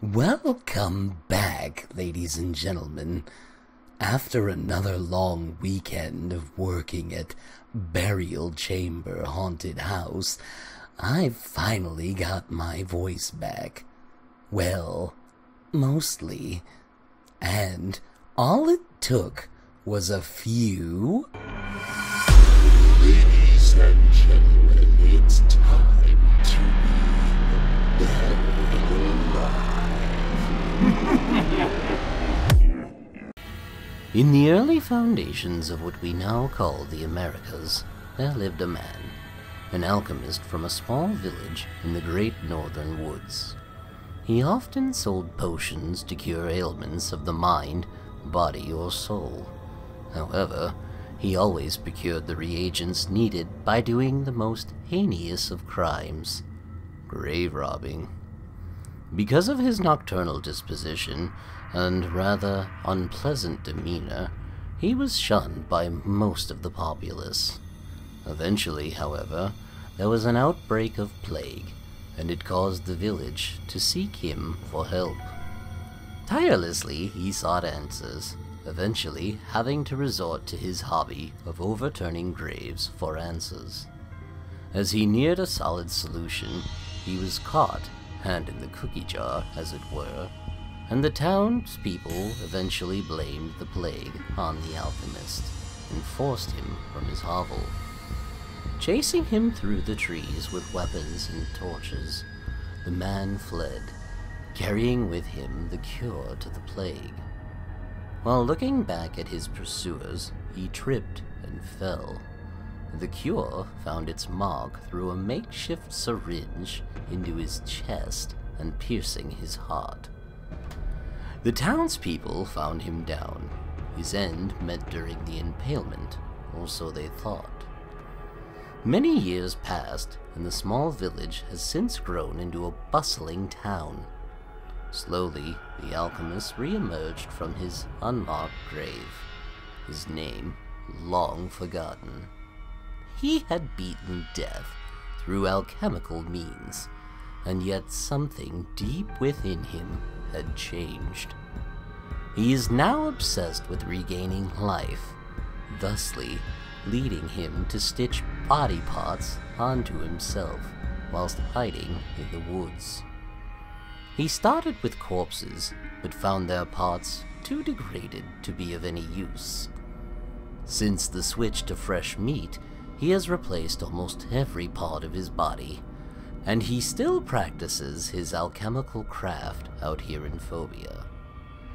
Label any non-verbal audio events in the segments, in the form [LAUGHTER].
Welcome back, ladies and gentlemen. After another long weekend of working at Burial Chamber Haunted House, I finally got my voice back. Well, mostly. And all it took was a few. Ladies and gentlemen, it's time In the early foundations of what we now call the Americas, there lived a man, an alchemist from a small village in the great northern woods. He often sold potions to cure ailments of the mind, body, or soul. However, he always procured the reagents needed by doing the most heinous of crimes grave robbing. Because of his nocturnal disposition and rather unpleasant demeanor, he was shunned by most of the populace. Eventually, however, there was an outbreak of plague, and it caused the village to seek him for help. Tirelessly, he sought answers, eventually having to resort to his hobby of overturning graves for answers. As he neared a solid solution, he was caught, hand in the cookie jar, as it were, and the townspeople eventually blamed the plague on the alchemist and forced him from his hovel. Chasing him through the trees with weapons and torches, the man fled, carrying with him the cure to the plague. While looking back at his pursuers, he tripped and fell. The cure found its mark through a makeshift syringe into his chest and piercing his heart. The townspeople found him down, his end met during the impalement, or so they thought. Many years passed, and the small village has since grown into a bustling town. Slowly, the alchemist re-emerged from his unmarked grave, his name long forgotten. He had beaten death through alchemical means, and yet something deep within him had changed. He is now obsessed with regaining life, thusly leading him to stitch body parts onto himself whilst hiding in the woods. He started with corpses, but found their parts too degraded to be of any use. Since the switch to fresh meat, he has replaced almost every part of his body, and he still practices his alchemical craft out here in Phobia.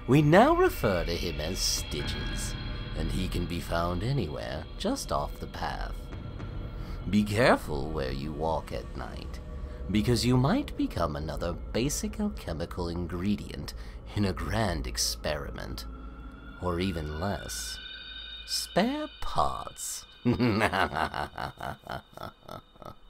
We now refer to him as Stitches, and he can be found anywhere just off the path. Be careful where you walk at night because you might become another basic alchemical ingredient in a grand experiment. Or even less. Spare parts. [LAUGHS]